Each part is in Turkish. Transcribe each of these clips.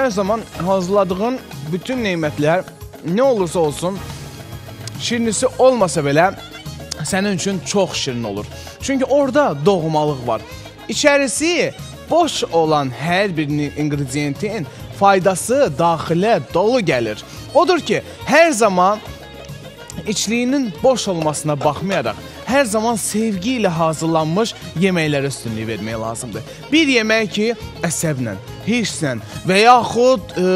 hər zaman hazırladığın bütün nemətlər nə olursa olsun şirinisi olmasa belə sənin üçün çox şirin olur. Çünki orada doğmalıq var. İçərisi boş olan hər bir ingredientin faydası daxilə dolu gəlir. Odur ki, hər zaman içliyinin boş olmasına baxmayaraq hər zaman sevgi ilə hazırlanmış yeməklərə üstünlük vermək lazımdır. Bir yemək ki, əsəblə, hisslə və yaxud ə,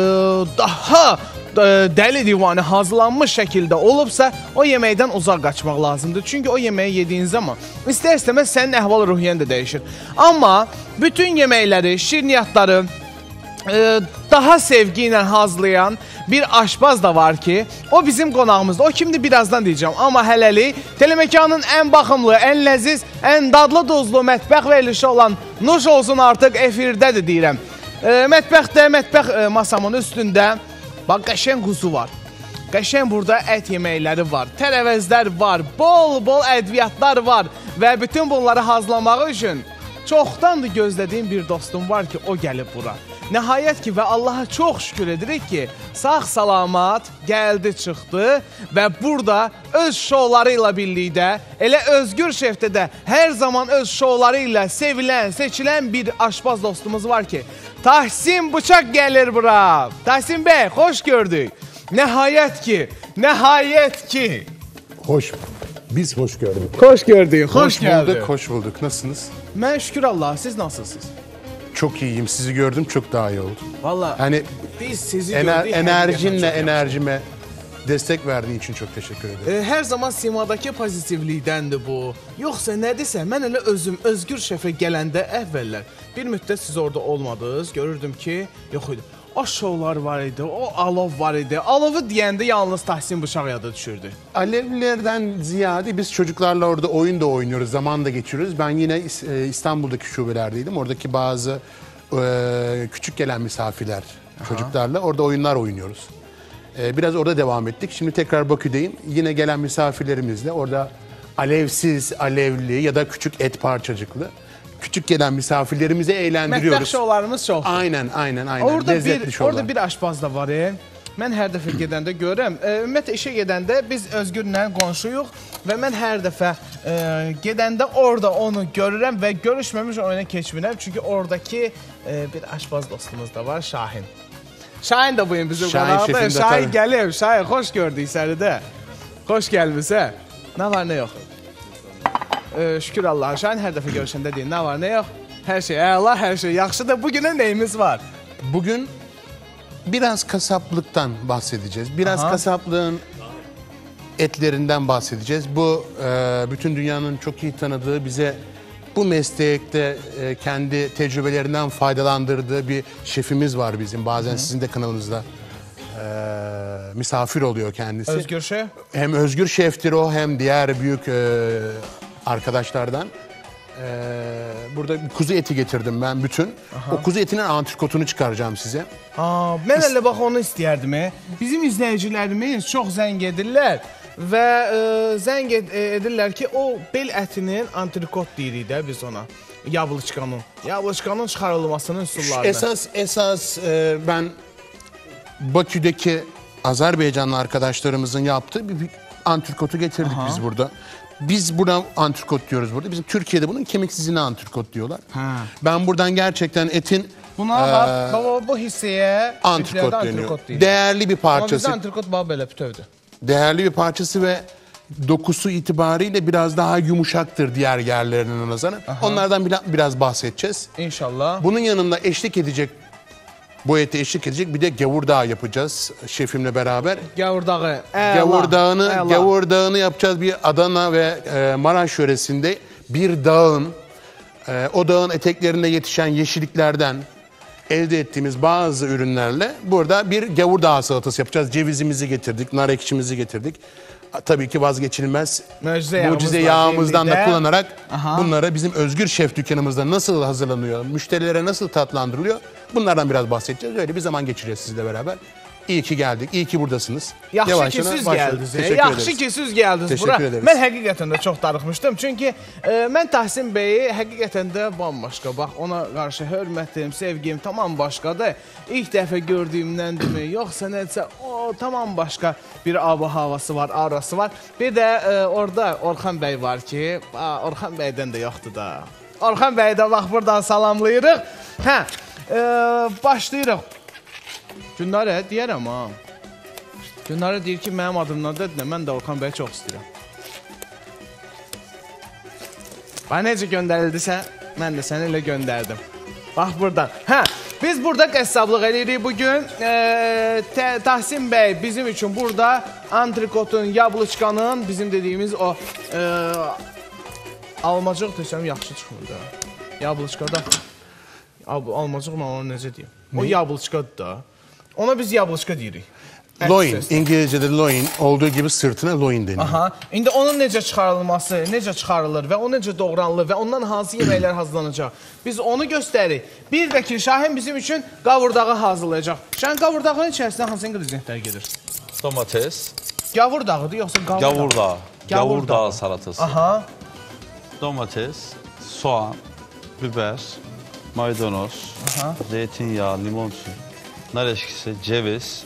daha ə, dəli divanə hazırlanmış şəkildə olubsa, o yeməkdən uzaq qaçmaq lazımdır. Çünki o yeməyi yediyin zaman istər-istəməz sənin əhval-ruhiyyən də dəyişir. Amma bütün yeməkləri, şirniyyatları ə, daha sevgi ilə hazırlayan bir aşpaz da var ki, o bizim qonağımızdır. O kimdir birazdan deyəcəm. Amma hələlik telemekanın ən baxımlı, ən ləziz, ən dadlı duzlu mətbəx verilişi olan Nuş olsun artıq efirdədir deyirəm. E, mətbəxdə, mətbəx e, masamın üstündə bax qəşəng quzu var. Qəşəng burada ət yeməkləri var, tərəvəzlər var, bol-bol ədviyyatlar var və bütün bunları hazırlamaq üçün çoxdandır gözlədiyim bir dostum var ki, o gəlib bura. Nəhayət ki və Allaha çox şükür edirik ki, sağ-salamat gəldi, çıxdı və burada öz şouları ilə birlikdə, elə Özgür Şefdə də hər zaman öz şouları ilə sevilən, seçilən bir aşpaz dostumuz var ki, Tahsin Bıçaq gəlir bura. Tahsin bəy, xoş gördük. Nəhayət ki, nəhayət ki. Hoş. Biz hoş gördük. Xoş gördük, xoş, Hoş gəldi. bulduk, hoş bulduk. Nasılsınız? Mən şükür Allaha, siz nasılsınız? Çok iyiyim. Sizi gördüm, çok daha iyi oldu. Valla Hani biz sizi ener, gördük. enerjinle enerjime destek verdiğin için çok teşekkür ederim. E, hər zaman simadakı pozitivlikdəndir bu. Yoxsa nədirsə, mən elə özüm Özgür şefə gələndə əvvəllər bir müddət siz orada olmadınız. Görürdüm ki, yox idi. O şovlar var idi, o alov var idi. Alovu deyəndə yalnız Tahsin Bıçaq yada düşürdü. Alevlerden ziyade biz çocuklarla orada oyun da oynuyoruz, zaman da geçiriyoruz. Ben yine e, İstanbul'daki şubelerdeydim. Oradaki bazı e, küçük gelen misafirler çocuklarla orada oyunlar oynuyoruz. E, biraz orada devam ettik. Şimdi tekrar Bakü'deyim. Yine gelen misafirlerimizle orada alevsiz, alevli ya da küçük et parçacıklı küçük gelen misafirlerimizi Mətbəx eğlendiriyoruz. şovlarımız çoxdur. Aynen, aynen, aynen. Orada Lezzetli bir şovlar. orada bir aşpaz da var. E. Mən hər dəfə gedəndə görürəm. E, ümumiyyətlə işə gedəndə biz Özgürlə qonşuyuq və mən hər dəfə e, gedəndə orada onu görürəm və görüşməmiş oyuna keçmirəm. Çünki oradakı e, bir aşpaz dostumuz da var, Şahin. Şahin də bu gün bizim Şahin qonaqda. Şahin gəlib. Şahin xoş gördük səni də. Xoş gəlmisən. Nə var, nə yox? E, şükür Allaha. Şahin hər dəfə görüşəndə deyir, nə var, nə yox? Hər şey əla, hər şey yaxşıdır. Bu günə nəyimiz var? Bugün biraz kasaplıktan bahsedeceğiz. Biraz Aha. kasaplığın etlerinden bahsedeceğiz. Bu e, bütün dünyanın çok iyi tanıdığı bize bu meslekte e, kendi tecrübelerinden faydalandırdığı bir şefimiz var bizim. Bazen sizin de kanalınızda e, misafir oluyor kendisi. Özgür Şef. Hem Özgür Şef'tir o hem diğer büyük e, arkadaşlardan. E, burada bir kuzu eti getirdim ben bütün. O kuzu etinin antrikotunu çıkaracağım size. Ha, mən elə bax onu istəyərdim. e. Bizim izləyicilərimiz çox zəng edirlər və e, zəng ed e, edirlər ki, o bel ətinin antrikot deyirik də biz ona. Yablıçkanın. Yablıçkanın çıxarılmasının üsullarını. Esas esas e, ben Bakü'deki Azerbaycanlı arkadaşlarımızın yaptığı bir, bir antrikotu getirdik biz burada. Biz buna antrikot diyoruz burada. Bizim Türkiye'de bunun kemiksizine antrikot diyorlar. Ha. Ben buradan gerçekten etin Buna bax, baba bu hissəyə antrikot deniyor. antrikot. Değerli bir parçası. antrikot bax belə bütövdür. değerli bir parçası ve dokusu itibariyle biraz daha yumuşaktır diğer yerlerine nazaran. Onlardan biraz bahsedeceğiz. İnşallah. Bunun yanında eşlik edecek, bu ete eşlik edecek bir de gavurdağ yapacağız şefimle beraber. Gavurdağı. Əla. Gavurdağını, əla. gavurdağını yapacağız bir Adana ve e, Maraş yöresinde bir dağın, e, o dağın eteklerinde yetişen yeşilliklerden elde ettiğimiz bazı ürünlerle burada bir gavurdağ salatası yapacağız. Cevizimizi getirdik, nar ekşimizi getirdik. Tabii ki vazgeçilmez Mucize yağımız mucize yağımızdan da kullanarak Aha. bunları bizim Özgür Şef dükkanımızda nasıl hazırlanıyor, müşterilere nasıl tatlandırılıyor bunlardan biraz bahsedeceğiz. Öyle bir zaman geçireceğiz sizle beraber. İyi ki geldik. İyi ki buradasınız. Yaxşı Yavaştan ki siz gəldiniz. Teşekkür Yaxşı ki siz gəldiniz bura. ederiz. Mən həqiqətən də çox darıxmışdım. Çünki e, mən Tahsin bəyi həqiqətən də bambaşqa. Bax ona qarşı hörmətim, sevgim tamam başqadır. İlk dəfə gördüyümdəndirmi, yoxsa nəsə o tamam başqa bir ab havası var, arası var. Bir də e, orada Orxan bəy var ki, a, Orxan bəydən də yoxdur da. Orxan bəyi də bax buradan salamlayırıq. Hə, başlayırıq. Günlərə deyərəm ha. Günlərə deyir ki, mənim adımdan da nə, mən də Orxan bəyi çox istəyirəm. Bax necə göndərildisə, mən də səni elə göndərdim. Bax buradan. Hə, biz burada qəssablıq eləyirik bu gün. E, Tahsin bəy bizim üçün burada antrikotun, yablıçkanın, bizim dediyimiz o e, almacıq desəm yaxşı çıxmır da. Yablıçkada Ab almacıq mən onu necə deyim? O yablıçkadır da. Ona biz yablıçka deyirik. Loin. İngilizce'de loin olduğu gibi sırtına loin deniyor. Aha. İndi onun necə çıxarılması, necə çıxarılır və o necə doğranılır və ondan hansı yeməklər hazırlanacaq? Biz onu göstəririk. Bir də ki, Şahin bizim üçün qavurdağı hazırlayacaq. Şahin qavurdağın içərisinə hansı inqridiyentlər gedir? Domates, Gavurdağıdır yoxsa qavurdağı? Gavurdağı. gavurdağı salatası, Aha. domates, soğan, biber, maydanoz, Aha. zeytinyağı, limon suyu, nar eşkisi, ceviz,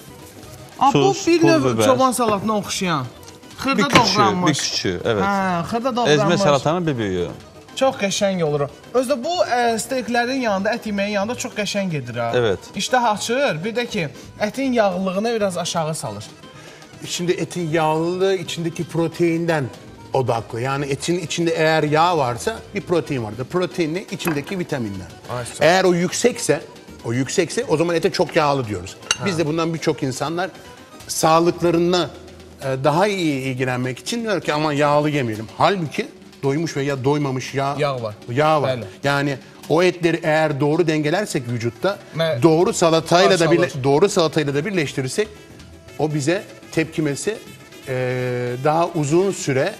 A, bu Tuz, bir pul növ biber. çoban salatına oxşayan. Xırda bir küçüğü, bir doğranmış. küçüğü, evet. Hə, xırda doğranmış. Ezme salatanın bir büyüğü. Çox qəşəng olur. o. Özdə bu ə, steyklərin yanında, ət yeməyin yanında çox qəşəng gedir ha. Evet. İştah açır. Bir də ki, ətin yağlılığını biraz aşağı salır. Şimdi etin yağlılığı içindeki proteinden odaklı. Yani etin içinde eğer yağ varsa bir protein vardır. Protein ne? İçindeki vitaminler. Ay, sağ ol. Eğer o yüksekse, o yüksekse o zaman ete çok yağlı diyoruz. Biz de bundan birçok insanlar sağlıklarına e, daha iyi ilgilenmek için diyor ki aman yağlı yemeyelim. Halbuki doymuş veya doymamış yağ, Yağ var. Yağ var. Bəli. Yani o etleri eğer doğru dengelersek vücutta Me- doğru salatayla da birle, doğru salatayla da birleştirirsek o bize tepkimesi eee, daha uzun süre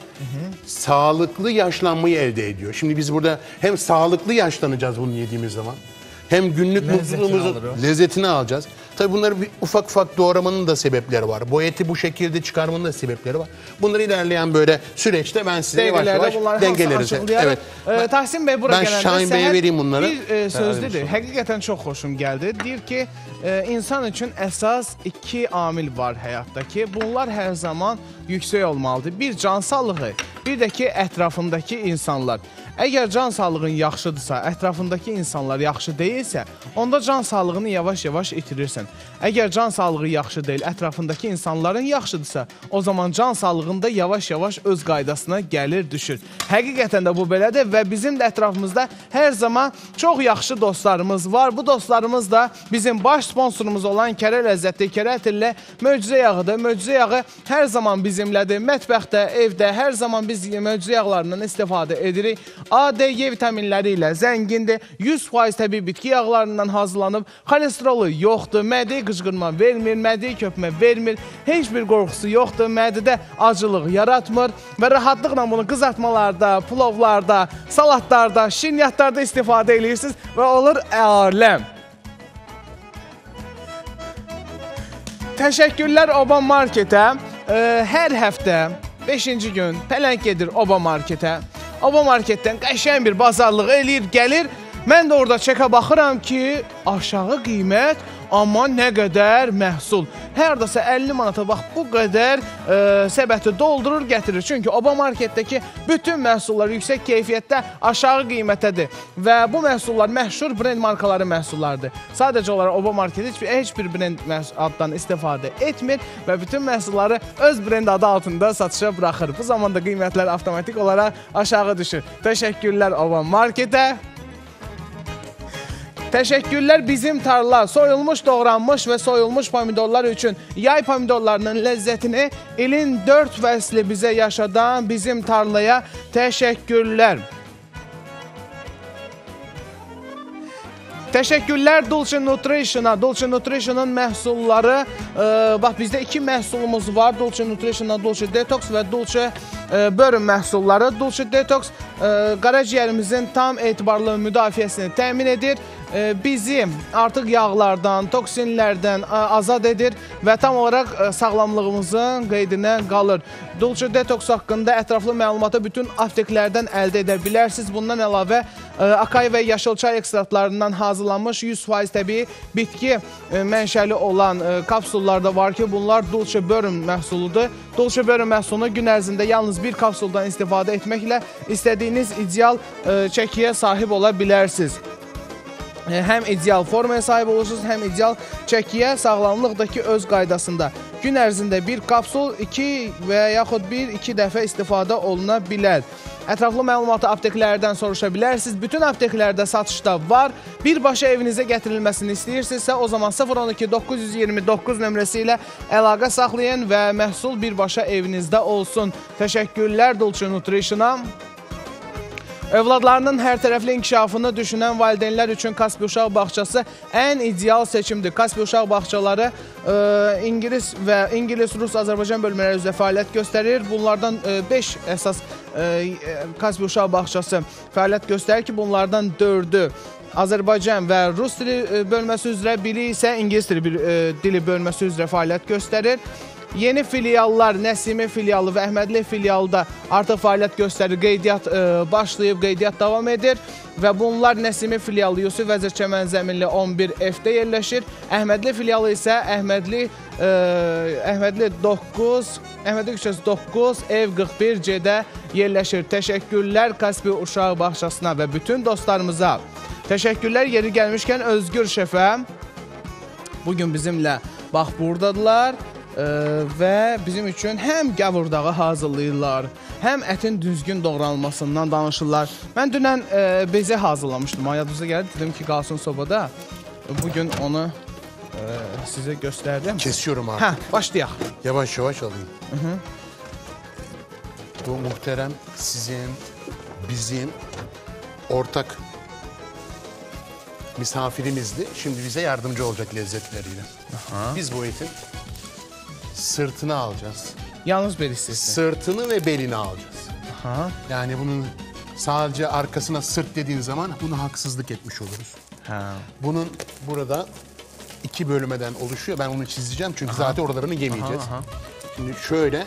sağlıklı yaşlanmayı elde ediyor. Şimdi biz burada hem sağlıklı yaşlanacağız bunu yediğimiz zaman hem günlük Lezzetini mutluluğumuzun alır o. lezzetini alacağız. Tabii bunları bir ufak ufak doğramanın da sebepleri var. Bu eti bu şekilde çıkarmanın da sebepleri var. Bunları ilerleyen böyle süreçte ben size yavaş Dəqiqələrdə yavaş dengeleriz. Evet. Ee, Tahsin bəy bura Ben gələndə Şahin bəyə səhər vereyim bunları. Bir e, sözdüdür. Həqiqətən çox xoşum gəldi. Deyir ki, e, insan üçün əsas iki amil var həyatdakı. Bunlar hər zaman yüksək olmalıdır. Bir can sağlığı, bir də ki ətrafındakı insanlar. Əgər can sağlığın yaxşıdırsa, ətrafındakı insanlar yaxşı deyilsə, onda can sağlığını yavaş-yavaş itirirsən. Əgər can sağlığı yaxşı deyil, ətrafındakı insanların yaxşıdırsa, o zaman can sağlığında yavaş-yavaş öz qaydasına gəlir, düşür. Həqiqətən də bu belədir və bizim də ətrafımızda hər zaman çox yaxşı dostlarımız var. Bu dostlarımız da bizim baş sponsorumuz olan Kərə Ləzzətli Kərə Ətirli möcüzə yağıdır. Möcüzə yağı hər zaman bizimlədir. Mətbəxdə, evdə hər zaman biz möcüzə yağlarından istifadə edirik. A, D, E vitaminləri ilə zəngindir. 100% təbii bitki yağlarından hazırlanıb. Xolesterolu yoxdur. Mədə qıcqırma vermir, mədə köpmə vermir. Heç bir qorxusu yoxdur. Mədədə acılıq yaratmır və rahatlıqla bunu qızartmalarda, plovlarda, salatlarda, şirniyyatlarda istifadə edirsiniz və olur ələm. Təşəkkürlər Oba Marketə. Ə, Hər həftə 5-ci gün pələng gedir Oba Marketə. Oba Marketdən qəşəng bir bazarlıq eləyir, gəlir. Mən də orada çəkə baxıram ki, aşağı qiymət, amma nə qədər məhsul. Hərdəsə 50 manata bax bu qədər ə, səbəti doldurur, gətirir. Çünki Oba Marketdəki bütün məhsullar yüksək keyfiyyətdə aşağı qiymətədir və bu məhsullar məşhur brend markaları məhsullardır. Sadəcə olaraq Oba Market heç bir, heç bir brend addan istifadə etmir və bütün məhsulları öz brend adı altında satışa buraxır. Bu zamanda qiymətlər avtomatik olaraq aşağı düşür. Təşəkkürlər Oba Marketə. Təşəkkürlər bizim tarla soyulmuş, doğranmış və soyulmuş pomidorlar üçün yay pomidorlarının ləzzətini ilin 4 fəsli bizə yaşadan bizim tarlaya təşəkkürlər. Təşəkkürlər Dolce Nutrition-a. Dolce Nutrition-ın məhsulları, e, bax bizdə iki məhsulumuz var. Dolce Nutrition-a Dolce Detox və Dolce e, Burn məhsulları. Dolce Detox e, qaraciyərimizin tam etibarlı müdafiəsini təmin edir. Bizi artıq yağlardan, toksinlərdən azad edir və tam olaraq sağlamlığımızın qeydinə qalır. Dulce Detox haqqında ətraflı məlumatı bütün apteklərdən əldə edə bilərsiniz. Bundan əlavə akay və yaşıl çay ekstraktlarından hazırlanmış 100% təbii bitki mənşəli olan kapsullar da var ki, bunlar Dulce Börüm məhsuludur. Dulce Börüm məhsulunu gün ərzində yalnız bir kapsuldan istifadə etməklə istədiyiniz ideal çəkiyə sahib ola bilərsiniz. Həm ideal formaya sahib olursunuz, həm ideal çəkiyə sağlamlıqdakı öz qaydasında. Gün ərzində bir kapsul 2 və yaxud 1-2 dəfə istifadə oluna bilər. Ətraflı məlumatı apteklərdən soruşa bilərsiniz. Bütün apteklərdə satışda var. Birbaşa evinizə gətirilməsini istəyirsinizsə, o zaman 012 929 nömrəsi ilə əlaqə saxlayın və məhsul birbaşa evinizdə olsun. Təşəkkürlər Dulce Nutrition-a. Övladlarının hər tərəfli inkişafını düşünən valideynlər üçün Kaspi Uşaq Bağçası ən ideal seçimdir. Kaspi Uşaq Bağçaları ə, İngilis və İngilis, Rus, Azərbaycan bölmələri üzrə fəaliyyət göstərir. Bunlardan 5 əsas ə, Kaspi Uşaq Bağçası fəaliyyət göstərir ki, bunlardan 4-ü Azərbaycan və Rus dili bölməsi üzrə, biri isə İngilis dili, dili bölməsi üzrə fəaliyyət göstərir. Yeni filiallar Nəsimi filialı və Əhmədli filialda artıq fəaliyyət göstərir. Qeydiyyat ə, başlayıb, qeydiyyat davam edir və bunlar Nəsimi filialı Yusuf Vəzir Çəmən zəminli 11 F-də yerləşir. Əhmədli filialı isə Əhmədli ə, Əhmədli 9, Əhmədli küçəsi 9, ev 41 C-də yerləşir. Təşəkkürlər Kaspi Uşaq Bağçasına və bütün dostlarımıza. Təşəkkürlər yeri gəlmişkən Özgür şefə bu gün bizimlə bax burdadılar ə, və bizim üçün həm gavurdağı hazırlayırlar, həm ətin düzgün doğranılmasından danışırlar. Mən dünən ə, bezə hazırlamışdım. ha, Yadınıza gəldi, dedim ki, qalsın sobada. Bu gün onu ə, sizə göstərdim. Kesiyorum artık. Hə, başlayaq. Yavaş yavaş alayım. Bu muhterem sizin, bizim ortak misafirimizdi. Şimdi bize yardımcı olacak lezzetleriyle. Biz bu etin sırtını alacağız. Yalnız bel hissəsi. Sırtını ve belini alacağız. Ha. Yani bunun sadece arkasına sırt dediğin zaman bunu haksızlık etmiş oluruz. Hə. Bunun burada iki bölümeden oluşuyor. Ben onu çizeceğim çünkü zaten oralarını yemeyeceğiz. Aha, aha. Şimdi şöyle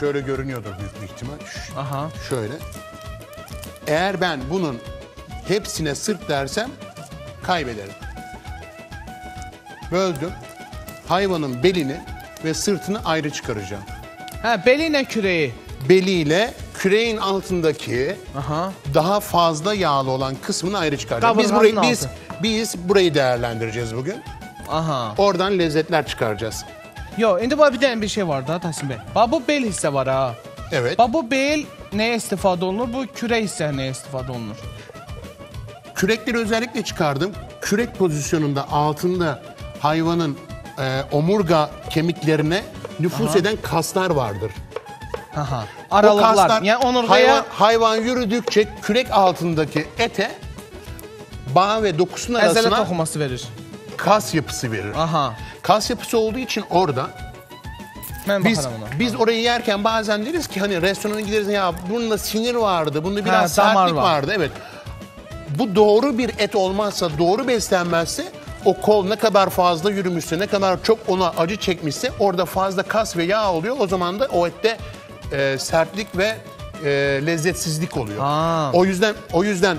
şöyle görünüyordur büyük bir ihtimal. Ş- Aha. Şöyle. Eğer ben bunun hepsine sırt dersem kaybederim. Böldüm. Hayvanın belini ve sırtını ayrı çıkaracağım. Hə, beli ilə kürəyi. Beliyle küreğin altındaki Aha. daha fazla yağlı olan kısmını ayrı çıkaracağım. Biz burayı biz altı. biz burayı değerlendireceğiz bugün. Aha. Oradan lezzetler çıkaracağız. Yo, indi bax bir bir şey var da Tahsin bəy. Bax bu bel hissə var ha. Evet. Bax bu bel nəyə istifadə olunur? Bu kürək hissə nəyə istifadə olunur? Kürekleri özellikle çıkardım. Kürek pozisyonunda altında hayvanın e, omurga kemiklerine nüfus eden kaslar vardır. Aha. O Aralıqlar. kaslar Yəni onurğaya hayvan, hayvan yürüdükçe kürek altındaki ete bağ ve dokusun arasına toxuması verir. kas yapısı verir. Aha. Kas yapısı olduğu için orada Mən Biz ona. biz orayı yerken bazen deriz ki hani restorana gideriz ya bunda sinir vardı, bunda biraz damar sertlik var. vardı. Evet. Bu doğru bir et olmazsa, doğru beslenmezse o kol ne kadar fazla yürümüşse, ne kadar çok ona acı çekmişse orada fazla kas ve yağ oluyor. O zaman da o ette e, sertlik ve e, lezzetsizlik oluyor. Ha. O yüzden o yüzden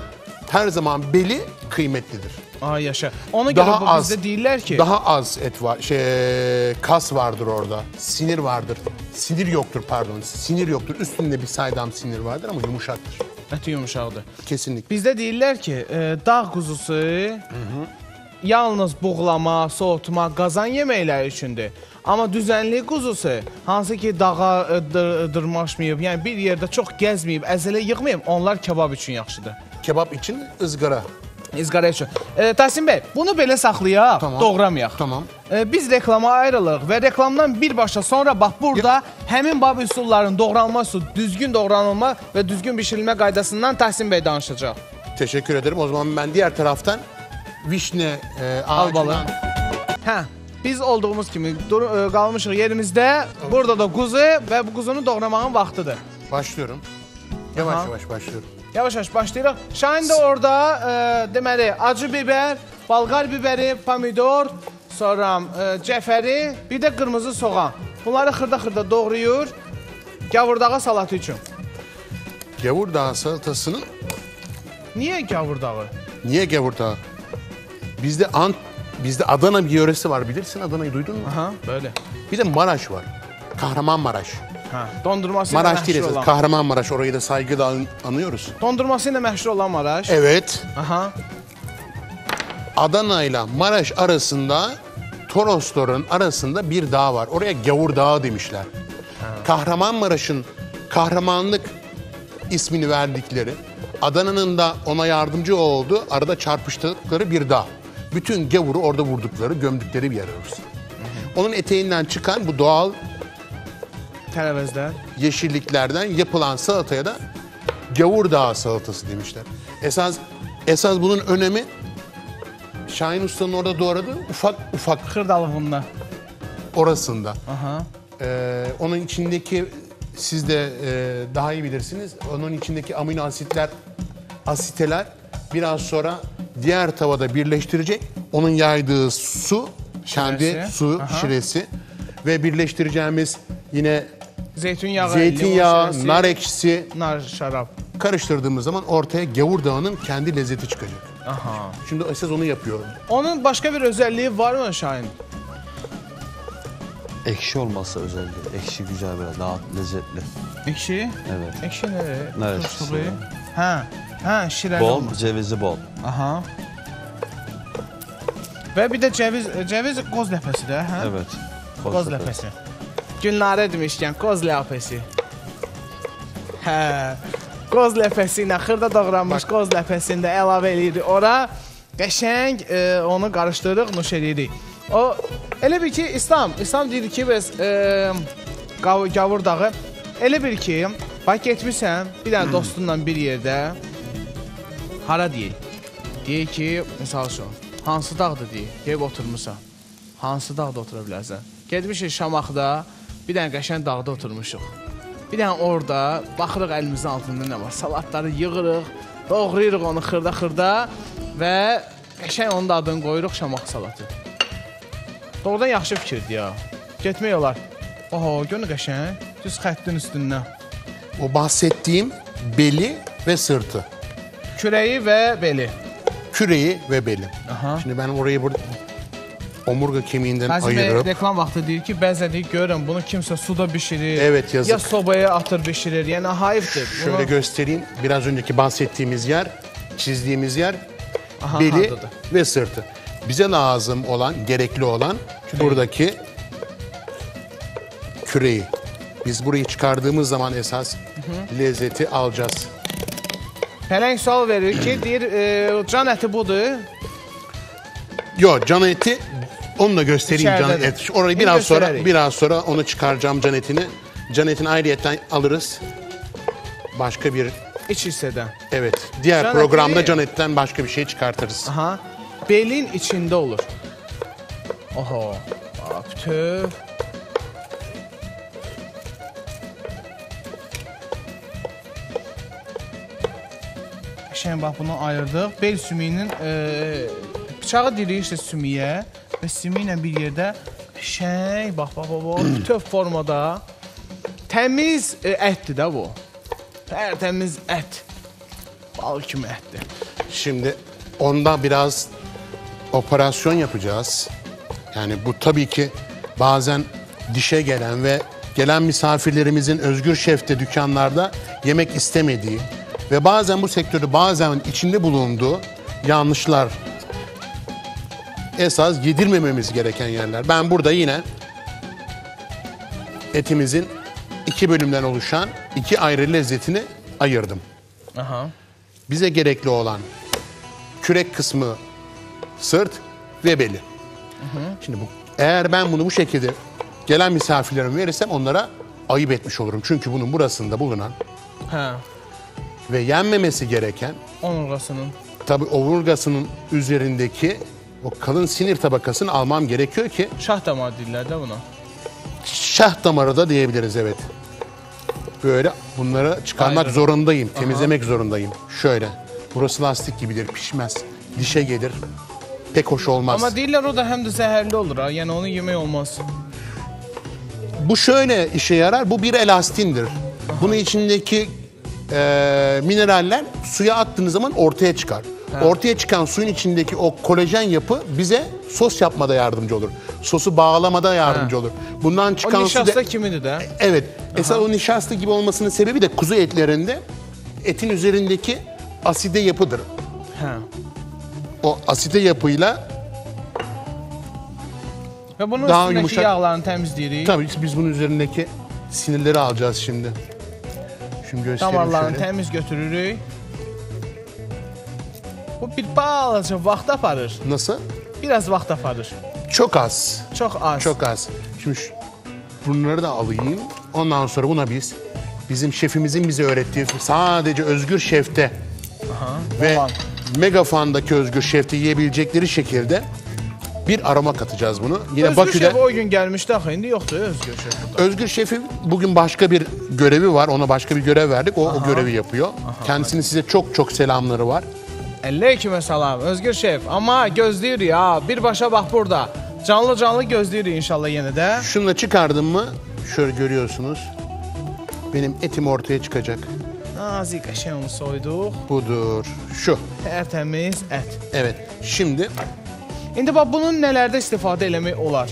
her zaman beli kıymetlidir. Ay yaşa. Ona Daha bu az. bizdə deyirlər ki, Daha az et var. Şey kas vardır orada. Sinir vardır. Sinir yoktur pardon. Sinir yoktur. Üstünde bir saydam sinir vardır ama yumuşaktır. əti yumşaqdır. Kesinlikle. Bizdə deyirlər ki, e, dağ quzusu yalnız buğlama, soğutma, qazan yeməkləri üçündür. Amma düzənli quzusu, hansı ki dağa e, dır, dırmaşmayıb, yəni bir yerdə çox gəzməyib, əzələ yığmayıb, onlar kebab üçün yaxşıdır. Kebap için ızgara. İzqara üçün. E, Tahsin bəy, bunu belə saxlayaq, Tamam. doğramayaq. Tamam. E, biz reklama ayrılıq və reklamdan birbaşa sonra bax burada həmin bab üsulların doğranması, düzgün doğranılma və düzgün bişirilmə qaydasından Tahsin bəy danışacaq. Teşekkür ederim. O zaman ben diğer taraftan vişne e, Al balı. ağacından Hə, biz olduğumuz kimi dur, ə, qalmışıq yerimizdə. Burada da quzu və bu quzunu doğramağın vaxtıdır. başlıyorum. Yavaş Aha. yavaş başlıyorum. Yavaş-yavaş başlayırıq. Şahin də orada e, deməli acı biber, balqar biberi, pomidor, sonra e, cəfəri, bir də qırmızı soğan. Bunları xırda-xırda doğrayır. Gavurdağa salatı üçün. Gavur Dağı salatasının Niyə gavurdağı? niye Gavur Dağı? Bizde Ant bizde Adana bir yöresi var bilirsin Adana'yı duydun mu? Aha, böyle. Bir de Maraş var. Kahramanmaraş. Ha, dondurması ilə Maraş değil məşhur esas. olan. Kahramanmaraş orayı da saygıyla an- anıyoruz. Dondurması ilə məşhur olan Maraş. Evet. Aha. Adana ile Maraş arasında Torosların arasında bir dağ var. Oraya Gavur Dağı demişler. Kahramanmaraş'ın kahramanlık ismini verdikleri, Adana'nın da ona yardımcı oldu, arada çarpıştıkları bir dağ. Bütün gavuru orada vurdukları, gömdükleri bir yer orası. Onun eteğinden çıkan bu doğal Tərəvəzlər. yeşilliklerden yapılan salataya da gavur dağı salatası demişler. Esas esas bunun önemi Şahin Usta'nın orada doğradığı ufak ufak Xırdalığında. orasında. Aha. Ee, onun içindeki siz de e, daha iyi bilirsiniz. Onun içindeki amino asitler, asiteler biraz sonra diğer tavada birleştirecek. Onun yaydığı su, kendi Şiresi. su Aha. şiresi ve birleştireceğimiz yine Zeytinyağı, zeytinyağı, limon nar ekşisi nar şarap. karıştırdığımız zaman ortaya gavur dağının kendi lezzeti çıkacak. Aha. Şimdi esas onu yapıyorum. Onun başqa bir özəlliyi varmı Şahin? Ekşi olması özelliği. Ekşi güzel böyle daha lezzetli. Ekşi? Evet. Ekşi nereye? Ekşisi. Ha. Ha, şirəli Bol, olmaz. cevizi bol. Aha. Və bir də ceviz, ceviz qoz ləpəsi də, hə? Evet. Qoz ləpəsi. Günlərə demişkən qoz ləpəsi. Hə. Qoz ləpəsi ilə xırda doğranmış qoz ləpəsini də əlavə eləyirik ora. Qəşəng e, onu qarışdırırıq, nuş eləyirik. O elə bir ki İslam, İslam deyir ki biz e, qav gavur dağı elə bir ki bax getmisən bir dənə dostunla bir yerdə hara deyil. Deyir ki, misal üçün, hansı dağdır deyir, gəlib oturmusan. Hansı dağda otura bilərsən? Getmişik Şamaxda, bir dənə qəşəng dağda oturmuşuq. Bir dənə orada baxırıq əlimizin altında nə var. Salatları yığırıq, doğrayırıq onu xırda-xırda və qəşəng onun adını qoyuruq Şamax salatı. Doğrudan yaxşı fikirdir ya. Getmək olar. Oho, görün qəşəng. Düz xəttin üstündən. O bahsettiğim beli ve sırtı. Kürəyi və beli. Küreği ve beli. Aha. Şimdi ben orayı burada omurga kemiğinden re- ayırıp reklam vaxtı deyir ki, bəzən deyir görürəm bunu kimsə suda bişirir. Evet, yazık. Ya sobaya atır bişirir. Yəni hayıfdır. şöyle Bunu- göstereyim. Biraz önceki bahsettiğimiz yer, çizdiğimiz yer Aha, beli hardadır? ve sırtı. Bize lazım olan, gerekli olan buradaki küreği. Biz burayı çıkardığımız zaman esas lezzeti alacağız. Pələng sual verir ki, deyir e, can əti budur. Yo can eti onu da göstereyim can İçeridedir. eti. Orayı biraz sonra göstererek. biraz sonra onu çıkaracağım can etini. Can etini ayrıyetten alırız. Başka bir İç hissədən. evet diğer Can programda eti- can etten başka bir şey çıkartırız. Aha. Belin içində olur. Oho. Bax, bütöv. Şən bax bunu ayırdıq. Bel sümüyünün e, bıçağı diriyirsiniz sümüyə və sümüyü ilə bir yerdə şəng bax bax bax, bax bütöv formada təmiz e, ətdir də bu. Tərtəmiz ət. Bal kimi ətdir. Şimdi onda biraz operasyon yapacağız. Yani bu tabii ki bazen dişe gelen ve gelen misafirlerimizin Özgür Şef'te dükkanlarda yemek istemediği ve bazen bu sektörü bazen içinde bulunduğu yanlışlar esas yedirmememiz gereken yerler. Ben burada yine etimizin iki bölümden oluşan iki ayrı lezzetini ayırdım Aha. bize gerekli olan kürek kısmı sırt ve beli. Şimdi bu eğer ben bunu bu şekilde gelen misafirlerime verirsem onlara ayıp etmiş olurum. Çünkü bunun burasında bulunan Hə. Ve yenmemesi gereken Onurğasının. tabi omurgasının üzerindeki o kalın sinir tabakasını almam gerekiyor ki Şah damağı deyirlər də buna. şah damarı da diyebiliriz evet. Böyle bunları çıkarmak Aynen. zorundayım. Temizlemek zorundayım. Şöyle. Burası lastik gibidir. Pişmez. Dişe gelir. Pek hoş olmaz. Amma deyirlər o da həm də zəhərli olur ha. Yəni onu yemək olmaz. Bu şöyle işe yarar. Bu bir elastindir. Bunun içindeki e, mineraller suya attığınız zaman ortaya çıkar. Ortaya çıkan suyun içindeki o kolajen yapı bize sos yapmada yardımcı olur. Sosu bağlamada yardımcı olur. Bundan O çıkan su nişasta da... kimidir də? Evet. Esas o nişasta gibi olmasının sebebi de kuzu etlerinde etin üzerindeki aside yapıdır. Hə. O aside yapıyla Və bunun Daha üstündəki yumuşak- yağlarını təmizləyirik. tabii biz bunun üzerindeki sinirleri alacağız şimdi. Şimdi göstereyim Damarlarını şöyle. təmiz götürürük. Bu bir balaca vaxt aparır. Nasıl? Biraz vaxt aparır. Çok az. Çox az. Çok az. Şimdi şu- bunları da alayım. Ondan sonra buna biz bizim şefimizin bize öğrettiği sadece Özgür Şef'te ve olan. Megafan'daki Özgür Şef'te yiyebilecekleri şekilde bir aroma katacağız bunu. Yine Özgür Bakü'de şef o gün gəlmişdi axı, indi yoxdur Özgür şef burada. Özgür Şef'in bugün başka bir görevi var. Ona başka bir görev verdik. O, o görevi yapıyor. Kendisinin size çok çok selamları var. Əlleykümə salam Özgür şef. Amma gözləyirik ha, birbaşa bax burada. Canlı canlı gözləyirik inşallah yenə də. Şunu da çıkardım mı şöyle görüyorsunuz. Benim etim ortaya çıkacak. Nazik onu soyduq. Budur. Şu. Tərtəmiz ət. Evet. Şimdi İndi bax bunun nələrdə istifadə eləmək olar?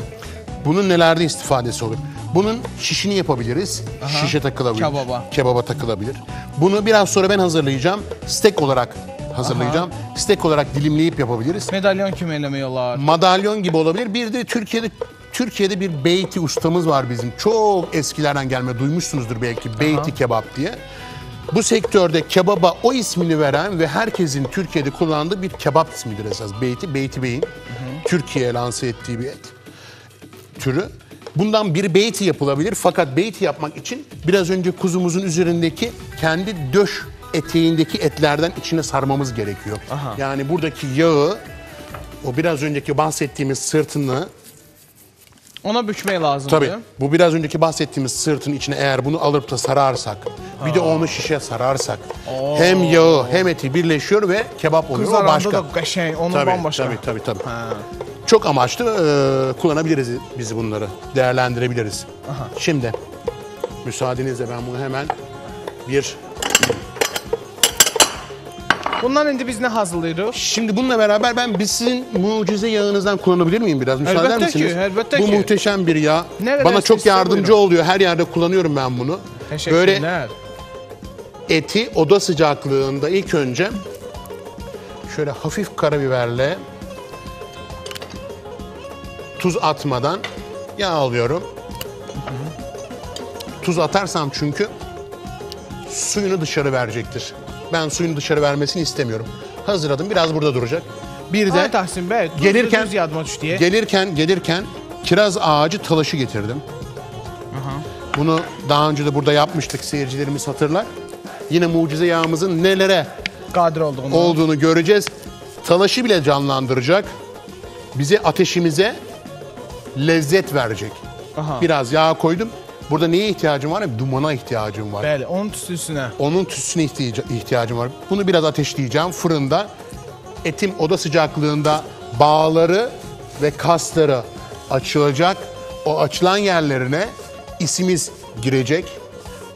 bunun nelerde istifadesi olur? Bunun şişini yapabiliriz. Şişe takılabilir. Kebaba. Kebaba takılabilir. Bunu biraz sonra ben hazırlayacağım. Steak olarak hazırlayacağım. Steak olarak dilimleyip yapabiliriz. Medalyon kimi eləmək olar? Madalyon gibi olabilir. Bir de Türkiye'de Türkiye'de bir beyti ustamız var bizim. Çok eskilerden gelme duymuşsunuzdur belki beyti kebap diye. Bu sektörde kebaba o ismini veren ve herkesin Türkiye'de kullandığı bir kebap ismidir esas. Beyti, Beyti Bey'in Türkiye'ye lanse ettiği bir et türü. Bundan bir beyti yapılabilir fakat beyti yapmak için biraz önce kuzumuzun üzerindeki kendi döş eteğindeki etlerden içine sarmamız gerekiyor. Yani buradaki yağı o biraz önceki bahsettiğimiz sırtını Ona bükmək lazımdır. tabii bu biraz önceki bahsettiğimiz sırtın içine eğer bunu alıp da sararsak bir de onu şişe sararsak hem yağı hem eti birleşiyor ve kebap oluyor. O Kızaranda başka. da qəşəng, onun Tabii, bambaşqa. tabii tabii tabii. Ha. Çok amaçlı e, kullanabiliriz bizi bunları. Değerlendirebiliriz. Şimdi müsaadenizle ben bunu hemen bir Bundan indi biz nə hazırlayırıq? Şimdi bununla beraber ben biz sizin mucize yağınızdan kullanabilir miyim biraz? Müsaade Elbette eder ki, misiniz? elbette Bu ki. muhteşem bir yağ. Nereden Bana çok yardımcı buyurun. oluyor. Her yerde kullanıyorum ben bunu. Böyle Təşəkkürlər. eti oda sıcaklığında ilk önce şöyle hafif karabiberle tuz atmadan yağ alıyorum. Tuz atarsam çünkü suyunu dışarı verecektir. Ben suyunu dışarı vermesini istemiyorum. Hazırladım. Biraz burada duracak. Bir de Ay Tahsin bəy, duz gelirken düz yadıma düşdü. gelirken gelirken kiraz ağacı talaşı getirdim. Bunu daha önce de burada yapmıştık seyircilerimiz hatırlar. Yine mucize yağımızın nelere Qadir olduğunu. olduğunu göreceğiz. Talaşı bile canlandıracak. Bize ateşimize lezzet verecek. Aha. Biraz yağ koydum. Burada neye ihtiyacım var? Dumana ihtiyacım var. Bəli, onun tüstüsünə. Onun ihtiyaca- ihtiyacım var. Bunu biraz ateşleyeceğim fırında. Etim oda sıcaklığında bağları ve kasları açılacak. O açılan yerlerine isimiz girecek.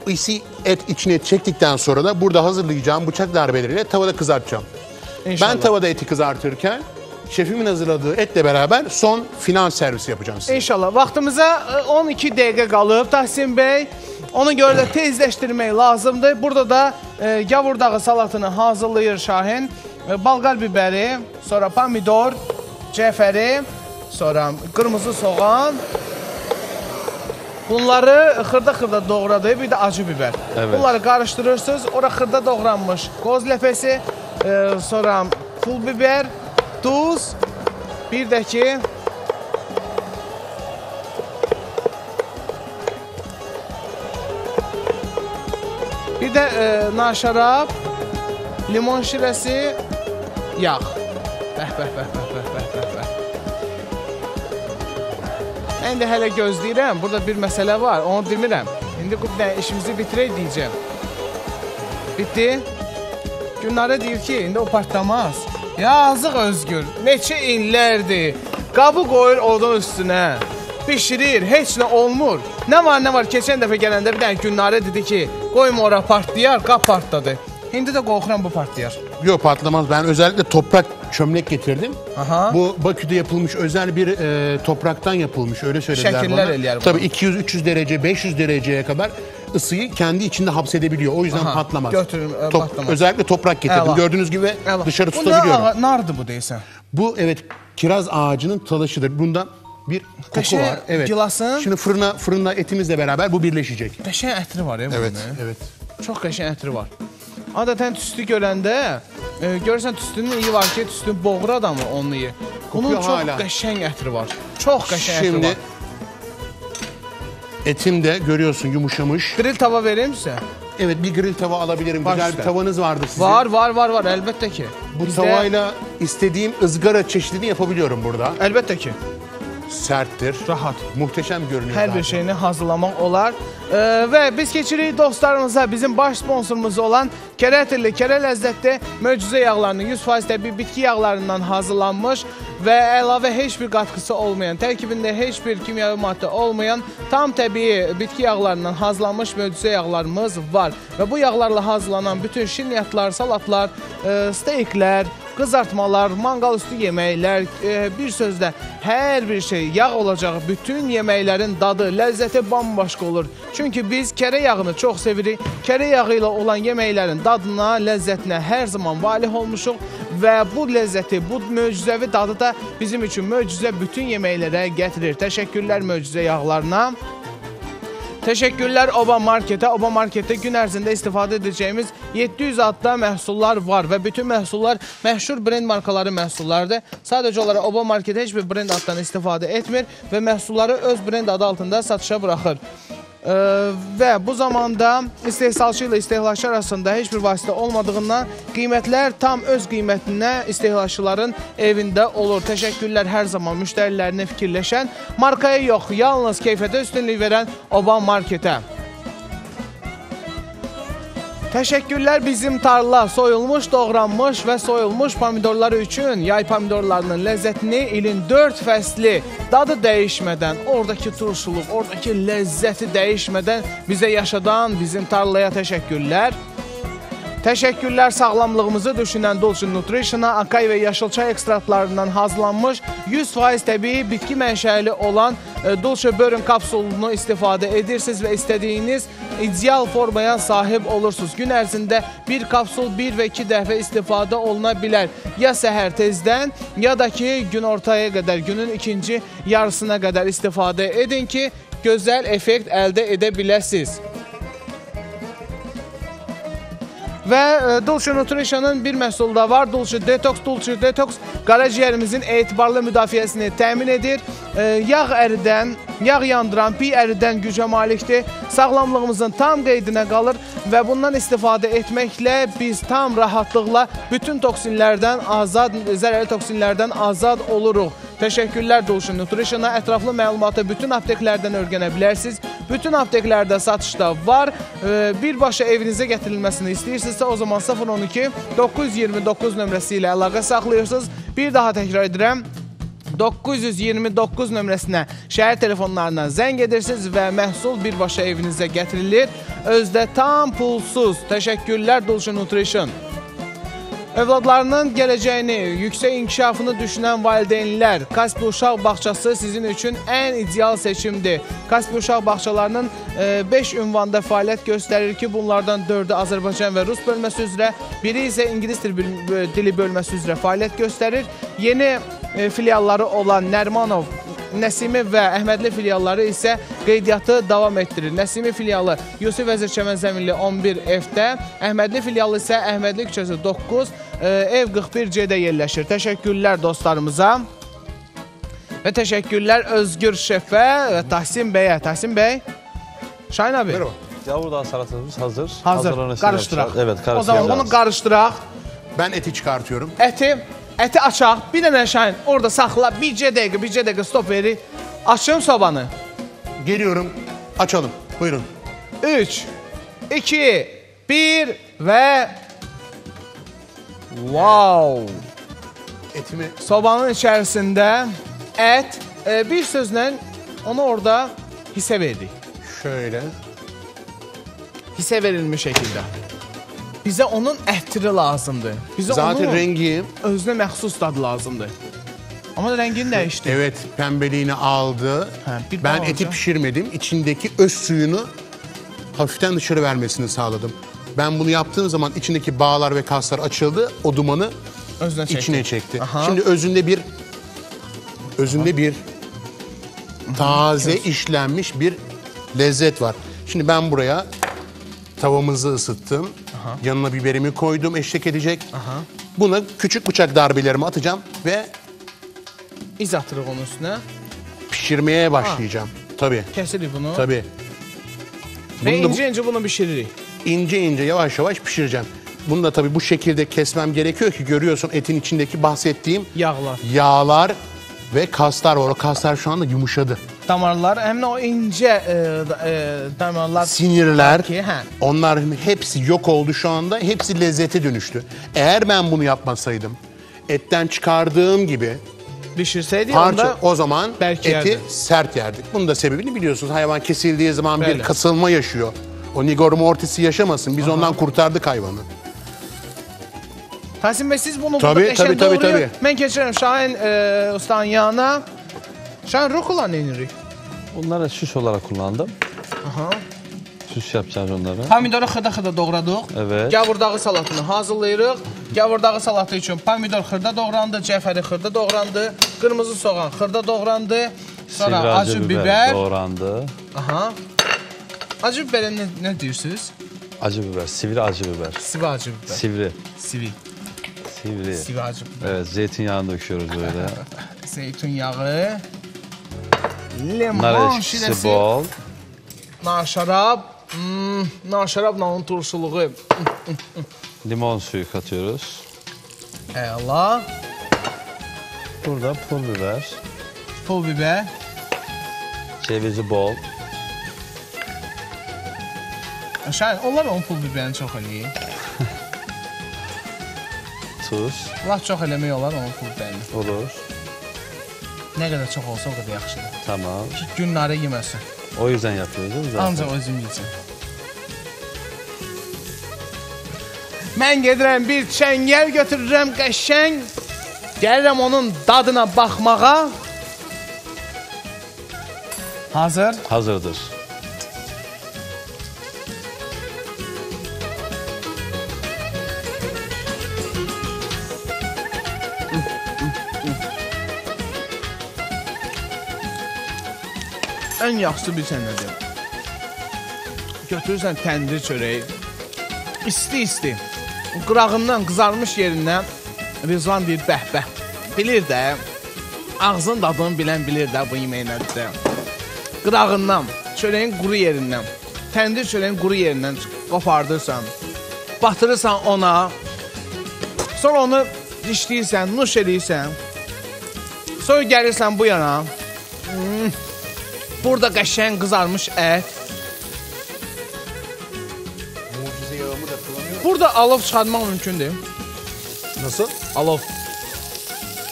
İsi et içine çektikten sonra da burada hazırlayacağım bıçak darbeleriyle tavada kızartacağım. İnşallah. Ben tavada eti kızartırken şefimin hazırladığı etle beraber son final servisi yapacağım size. İnşallah. Vaxtımıza e, 12 dəqiqə qalıb Tahsin bəy. Ona görə də tezləşdirmək lazımdır. Burada da e, gavurdağı salatını hazırlayır Şahin. E, balqar bibəri, sonra pomidor, cəfəri, sonra qırmızı soğan. Bunları xırda-xırda doğradı, bir də acı biber. Evet. Bunları qarışdırırsınız. Ora xırda doğranmış qoz ləpəsi, e, sonra pul biber, duz, bir də ki Bir də e, naşarab, limon şirəsi, yağ. Bəh, bəh, bəh, bəh, bəh, bəh, bəh, bəh. İndi hələ gözləyirəm. Burada bir məsələ var, onu demirəm. İndi dənə işimizi bitirək deyəcəm. Bitdi. Günlərə deyir ki, indi o partlamaz. Yazıq Özgür, neçə illərdir qabı qoyur odun üstünə. Bişirir, heç nə olmur. Nə var, nə var? Keçən dəfə gələndə bir dənə Günlərə dedi ki, qoyma ora partlayar, qab partladı. İndi də qorxuram bu partlayar. Yok patlamaz. Ben özellikle toprak çömlek getirdim. Aha. Bu Bakü'de yapılmış özel bir e, topraktan yapılmış öyle söylediler Şekiller bana. bunu. Tabii 200-300 derece 500 dereceye kadar ısıyı kendi içinde hapsedebiliyor. O yüzden Aha, patlamaz. götürün, e, Top- patlamaz. Özellikle toprak getirdim. Əla. Gördüğünüz gibi Əla. dışarı Bu tutabiliyorum. ağa- nardı bu deyirsən? Bu evet kiraz ağacının talaşıdır. Bundan bir koku Peşe var. Evet. gilasın- Şimdi fırına fırında etimizle beraber bu birleşecek. Qəşəng ətri var ya bunun. Evet, evet. Çox qəşəng ətri var. Adətən tüstü görəndə e, görürsən tüstünün iyi var ki, tüstü boğur adamı onu ye. Bunun Kokuyor çox hala. qəşəng ətri var. Çox qəşəng ətri var. Etim de görüyorsun yumuşamış. Grill tava verir misə? Evet bir grill tava alabilirim. Baş Güzel bir tavanız vardır sizin. Var, var, var, var, əlbəttə ki. Bu Bizdə- tavayla istediğim ızgara çeşidini yapabiliyorum burada. əlbəttə ki, Serttir. rahat. Muhteşem görünüyor Hər zaten. bir şeyini hazırlamaq olar. Ee, və biz keçirik dostlarımıza bizim baş sponsorumuz olan Kərətilli Kərə ləzzətli möcüzə yağlarını 100% təbii bitki yağlarından hazırlanmış və əlavə heç bir qatqısı olmayan, tərkibində heç bir kimyəvi maddə olmayan tam təbii bitki yağlarından hazırlanmış möcüzə yağlarımız var. Və bu yağlarla hazırlanan bütün şirniyyatlar, salatlar, e, steyklər, qızartmalar, manqal üstü yeməklər, e, bir sözlə hər bir şey yağ olacağı bütün yeməklərin dadı, ləzzəti bambaşqa olur. Çünki biz kərə yağını çox sevirik. Kərə yağı ilə olan yeməklərin dadına, ləzzətinə hər zaman valih olmuşuq və bu ləzzəti, bu möcüzəvi dadı da bizim üçün möcüzə bütün yeməklərə gətirir. Təşəkkürlər möcüzə yağlarına. Təşəkkürlər Oba Marketə. Oba Marketdə gün ərzində istifadə edəcəyimiz 700 adda məhsullar var və bütün məhsullar məşhur brend markaları məhsullardır. Sadəcə olaraq Oba Market heç bir brend addan istifadə etmir və məhsulları öz brend adı altında satışa buraxır. Və bu zamanda istehsalçı ilə istehlakçı arasında heç bir vasitə olmadığından qiymətlər tam öz qiymətinə istehlakçıların evində olur. Təşəkkürlər hər zaman müştərilərinə fikirləşən, markaya yox, yalnız keyfiyyətə üstünlük verən Oban Marketə. Təşəkkürlər bizim tarla soyulmuş, doğranmış və soyulmuş pomidorları üçün yay pomidorlarının ləzzətini ilin 4 fəsli dadı dəyişmədən, oradakı turşuluq, oradakı ləzzəti dəyişmədən bizə yaşadan bizim tarlaya təşəkkürlər. Təşəkkürlər sağlamlığımızı düşünən Dolce Nutrition-a akay və yaşıl çay ekstraktlarından hazırlanmış 100% təbii bitki mənşəli olan e, Dolce Börün kapsulunu istifadə edirsiniz və istədiyiniz ideal formaya sahib olursunuz. Gün ərzində bir kapsul 1 və 2 dəfə istifadə oluna bilər. Ya səhər tezdən, ya da ki gün ortaya qədər, günün ikinci yarısına qədər istifadə edin ki, gözəl effekt əldə edə biləsiniz. Və e, Dulce Nutrition'ın bir məhsulu da var. Dulce Detox, Dulce Detox qaraciyərimizin etibarlı müdafiəsini təmin edir. E, yağ əridən, yağ yandıran, pi əridən gücə malikdir. Sağlamlığımızın tam qeydinə qalır və bundan istifadə etməklə biz tam rahatlıqla bütün toksinlərdən azad, zərərli toksinlərdən azad oluruq. Təşəkkürlər Dulce Nutrition-a. Ətraflı məlumatı bütün apteklərdən öyrənə bilərsiniz. Bütün apteklərdə satışda var. Birbaşa evinizə gətirilməsini istəyirsinizsə, o zaman 012 929 nömrəsi ilə əlaqə saxlayırsınız. Bir daha təkrar edirəm. 929 nömrəsinə şəhər telefonlarından zəng edirsiniz və məhsul birbaşa evinizə gətirilir. Özdə tam pulsuz. Təşəkkürlər Dulce Nutrition. Övladlarının gələcəyini, yüksək inkişafını düşünən valideynlər, Kaspi Uşaq Bağçası sizin üçün ən ideal seçimdir. Kaspi Uşaq Bağçalarının 5 ünvanda fəaliyyət göstərir ki, bunlardan 4-ü Azərbaycan və Rus bölməsi üzrə, biri isə ingilis dili bölməsi üzrə fəaliyyət göstərir. Yeni e, filialları olan Nərmanov Nəsimi və Əhmədli filialları isə qeydiyyatı davam etdirir. Nəsimi filialı Yusif Vəzir Çəmənzəminli 11 F-də, Əhmədli filialı isə Əhmədli küçəsi 9, e, ev 41C-də yerləşir. Təşəkkürlər dostlarımıza. Və təşəkkürlər Özgür Şefə və Tahsin bəyə. Tahsin bəy. Şahin abi. Merhaba. Yavrudan salatamız hazır. Hazır. Yapacağız. Evet O karıştıracağız. zaman bunu qarışdıraq. Ben eti çıkartıyorum. Əti, əti açaq. Bir dənə Şahin orada saxla. Bircə dəqiqə, bircə dəqiqə stop verir. Açım sobanı. Geliyorum. Açalım. Buyurun. 3, 2, 1 ve... Wow! Etimi Sobanın içərisində ət, e, bir sözlə onu orada hissə verdik. şöyle. Hissə verilmiş şəkildə. Bizə onun ətri lazımdır. Bizə Zaten onun rengi özünə məxsus dadı lazımdır. Amma rəngini dəyişdi. evet pembeliğini aldı. Ha, bir ben daha eti alacağım. pişirmedim. İçindeki öz suyunu hafiften dışarı vermesini sağladım. Ben bunu yaptığım zaman içindeki bağlar ve kaslar açıldı. O dumanı çəkdi. içine çekti. Aha. Şimdi özünde bir özünde bir taze işlenmiş bir lezzet var. Şimdi ben buraya tavamızı ısıttım. Yanına biberimi koydum eşlik edecek. Buna küçük bıçak darbelerimi atacağım ve İz atırıq onun üstünə. pişirmeye başlayacağım. Tabii. Kəsirik bunu. Tabii. Və Bunu da bu- incə-incə bunu bişiririk. İnce ince yavaş yavaş pişireceğim. Bunu da tabii bu şekilde kesmem gerekiyor ki görüyorsun etin içindeki bahsettiğim Yağlar, yağlar ve kaslar var. O kaslar şu anda yumuşadı. damarlar, həmin o incə e, e, damarlar Sinirler, ki, hə. onların hepsi yok oldu şu anda. Hepsi lezzete dönüştü. Eğer ben bunu yapmasaydım, etten çıkardığım gibi Bişirsəydik parça onda o zaman belki eti yerdi. sert yerdik. Bunun da sebebini biliyorsunuz. Hayvan kesildiği zaman Böyle. bir kasılma yaşıyor. O nigor mortis'i yaşamasın. Biz ondan kurtardık hayvanı. Tahsin bəy siz bunu Tabii, burada qəşəng tabii, tabii, tabii. Mən keçirəm Şahin e, ustanın yanına. Şahin rukola nə edirik? Onları süs olarak kullandım. Aha. Süs yapacağız onları. Pomidoru xırda-xırda doğradıq. Evet. Gavurdağı salatını hazırlayırıq. Gavurdağı salatı üçün pomidor xırda doğrandı, cəfəri xırda doğrandı, qırmızı soğan xırda doğrandı, sonra Sivri acı biber. doğrandı. Aha. Acı bibərə nə, nə deyirsiniz? Acı biber, sivri acı biber. Sivi acı bibər. Sivri, Sivi. sivri. Sivi acı bibər. Evet, zeytinyağını döküyoruz böyle. Zeytun yağı. Limon Nar şirəsi. bol. Naşarab. Hmm, naşarabla onun turşuluğu. Limon suyu katıyoruz. Əla. Burada pul biber, Pul bibər. cevizi bol. Şahin, onlar onun pul bibərini çox eləyir. Tuz Laf çox eləmək olar onun pul bibərini. olur. Nə qədər çox olsa o qədər yaxşıdır. Tamam. Ki günləri yeməsin. O yüzden yapıyoruz zaten? Ancaq özüm yeyəcəm. Mən gedirəm bir çəngəl götürürəm qəşəng. Gəlirəm onun dadına baxmağa. Hazır? Hazırdır. Ən yaxşısı bilsən nədir? Götürürsən təndir çörəyi. İsti-isti. Qırağından, qızarmış yerindən Rizvan deyir, bəh, bəh. Bilir də. Ağzın dadını bilən bilir də bu yemək nədir. Qırağından, çörəyin quru yerindən, təndir çörəyin quru yerindən qopardırsan, batırırsan ona, sonra onu dişləyirsən, nuş eləyirsən, sonra gəlirsən bu yana, Burada qəşəng qızarmış ət. Mucize yağımı da kullanıyorum. Burada alov çıxartmaq mümkündür. Nasıl? Alov.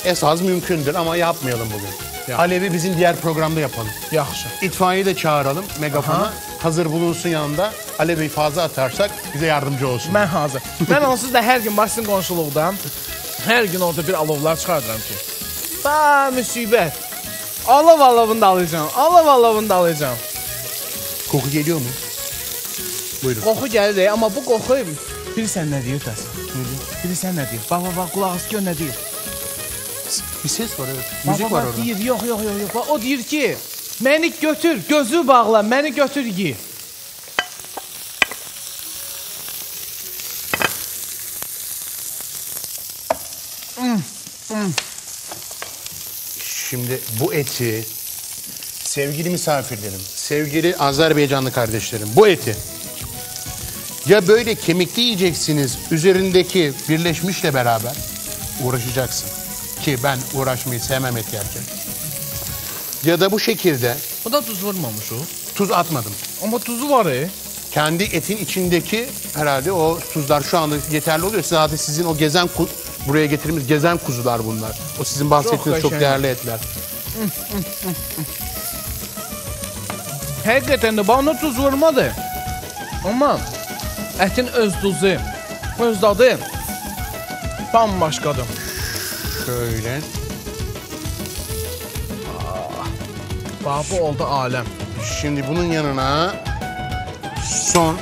Esas mümkündür ama yapmayalım bugün. Yap. Alevi bizim diğer programda yapalım. Yaxşı. İtfaiye de çağıralım megafona. Aha. Hazır bulunsun yanında. Alevi fazla atarsak bize yardımcı olsun. Mən hazır. Mən onsuz da hər gün Bastin qonşuluqdan hər gün orada bir alovlar çıxardıram ki. Ba müsibət. Alov alovunu da alacağam. Alov alovunu da alacağam. Koku geliyor mu? Buyurun. Qoxu gəlir deyə, amma bu qoxu bilirsən nə deyir təs? Bilirsən nə deyir? Bax, bax, bax, qulaq as gör nə deyir. Bir ses var evet. Müzik var orada. Deyir, yox, yox, yox, yox. O deyir ki, məni götür, gözü bağla, məni götür ye. Şimdi bu eti sevgili misafirlerim, sevgili Azerbaycanlı kardeşlerim bu eti ya böyle kemikli yiyeceksiniz üzerindeki birleşmişle beraber uğraşacaksın. Ki ben uğraşmayı sevmem et yerken. Ya da bu şekilde Bu da tuz vurmamış o. tuz atmadım. Amma tuzu var e. kendi etin içindeki herhalde o tuzlar şu anda yeterli oluyor. Zaten sizin o gezen ku- buraya getirdiğimiz gezen kuzular bunlar. O sizin bahsettiğiniz çok, kaşıng. değerli etler. Həqiqətən də bana tuz vurmadı. Amma ətin öz duzu, öz dadı bambaşqadır. Şöyle. Bax bu oldu aləm. Şimdi bunun yanına son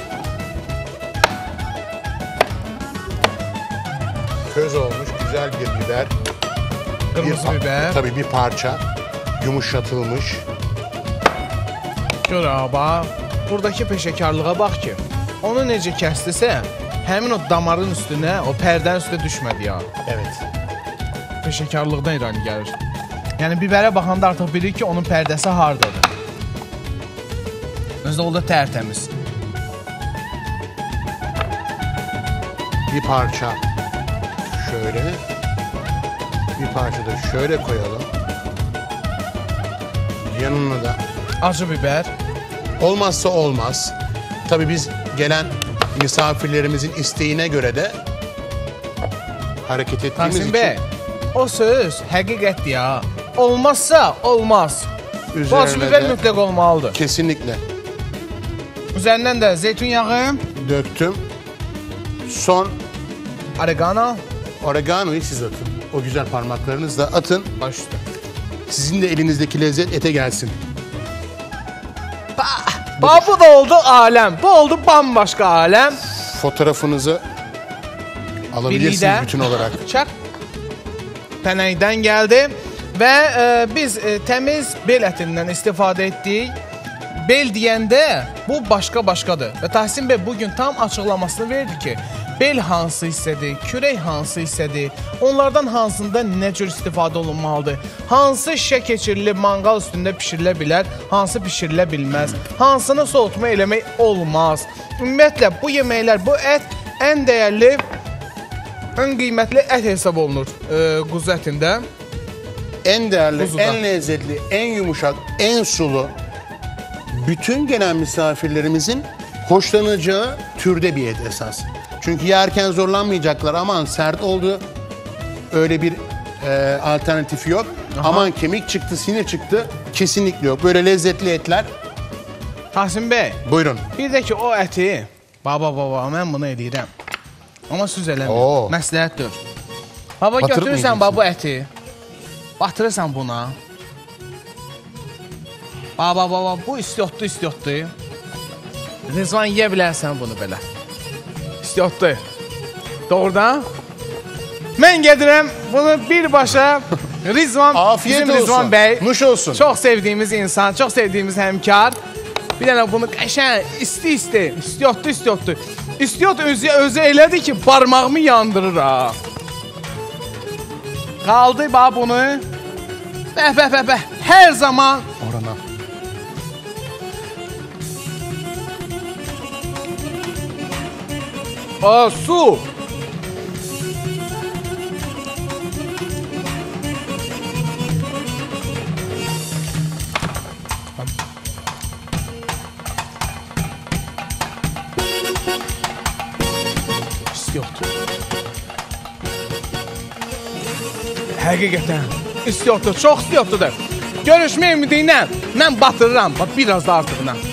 köz olmuş güzel bir biber. Qırmızı bir, biber. Tabii bir parça yumuşatılmış. Gör bax. Buradakı peşəkarlığa bax ki. Onu necə kəsdisə, həmin o damarın üstünə, o pərdənin üstünə düşmədi ya. Evet. Peşəkarlıqdan irəli gəlir. Yəni bibərə baxanda artıq bilir ki, onun pərdəsi hardadır. Özdə o da tərtəmiz. Bir parça şöyle. Bir parça da şöyle koyalım. Yanına da Acı bibər. olmazsa olmaz. Tabii biz gelen misafirlerimizin isteğine göre de hareket ettiğimiz Tahsin için bəy, o söz həqiqətdir ya. Olmazsa olmaz. Bu acı üzerine bibər de mütləq olmalıdır. kesinlikle Üzərindən də zeytun yağı, döktüm. Son oregano, oreganoyu siz atın. O güzel parmaklarınızla atın. baş. Sizin de elinizdeki lezzet ete gelsin. Bax bu da oldu aləm. Bu oldu bambaşqa aləm. Fotoğrafınızı alabilirsiniz Birlikdə. bütün olarak. Çak. Tənəkdən gəldi və e, biz e, təmiz bel ətindən istifadə etdik. Bel deyəndə bu başqa-başqadır. Və Tahsin bəy bu gün tam açıqlamasını verdi ki, bel hansı hissədir, kürək hansı hissədir, onlardan hansında nə cür istifadə olunmalıdır, hansı şişə keçirilib manqal üstündə bişirilə bilər, hansı bişirilə bilməz, hansını soğutma eləmək olmaz. Ümumiyyətlə bu yeməklər, bu ət ən dəyərli ən qiymətli ət hesab olunur e, quzu ətində. En değerli, Kuzudan. en lezzetli, en yumuşak, en sulu bütün gelen misafirlerimizin hoşlanacağı türde bir et esas. Çünkü yerken zorlanmayacaklar. Aman sert oldu. Öyle bir e, alternatifi yok. Aman kemik çıktı, sinir çıktı. Kesinlikle yok. Böyle lezzetli etler. Tahsin bəy, Buyurun. bir də ki o əti, baba baba mən bunu eləyirəm. Amma söz eləmir. Oo. Məsləhətdir. Baba Batırıb mı götürürsən baba bu əti. Batırırsan buna. Baba baba bu istiyotdu istiyotdu. Rizvan yeyə bilərsən bunu belə. İstiyotdu. Doğrudan. Mən gedirəm bunu birbaşa Rizvan, Afiyet bizim olsun. Rizvan bəy. Nuş olsun. Çox sevdiyimiz insan, çox sevdiyimiz həmkar. Bir dənə bunu qəşəng, isti-isti, istiyotdu, istiyotdu. İstiyot özü, özü elədi ki, barmağımı yandırır ha. Qaldı bax bunu. Bəh, bəh, bəh, bəh. Hər zaman Orana. Aa, su. İstiyotdu. Həqiqətən istiyotdu, çox istiyotdudur. Görüşmək ümidi ilə mən batırıram, bax biraz da artıqla.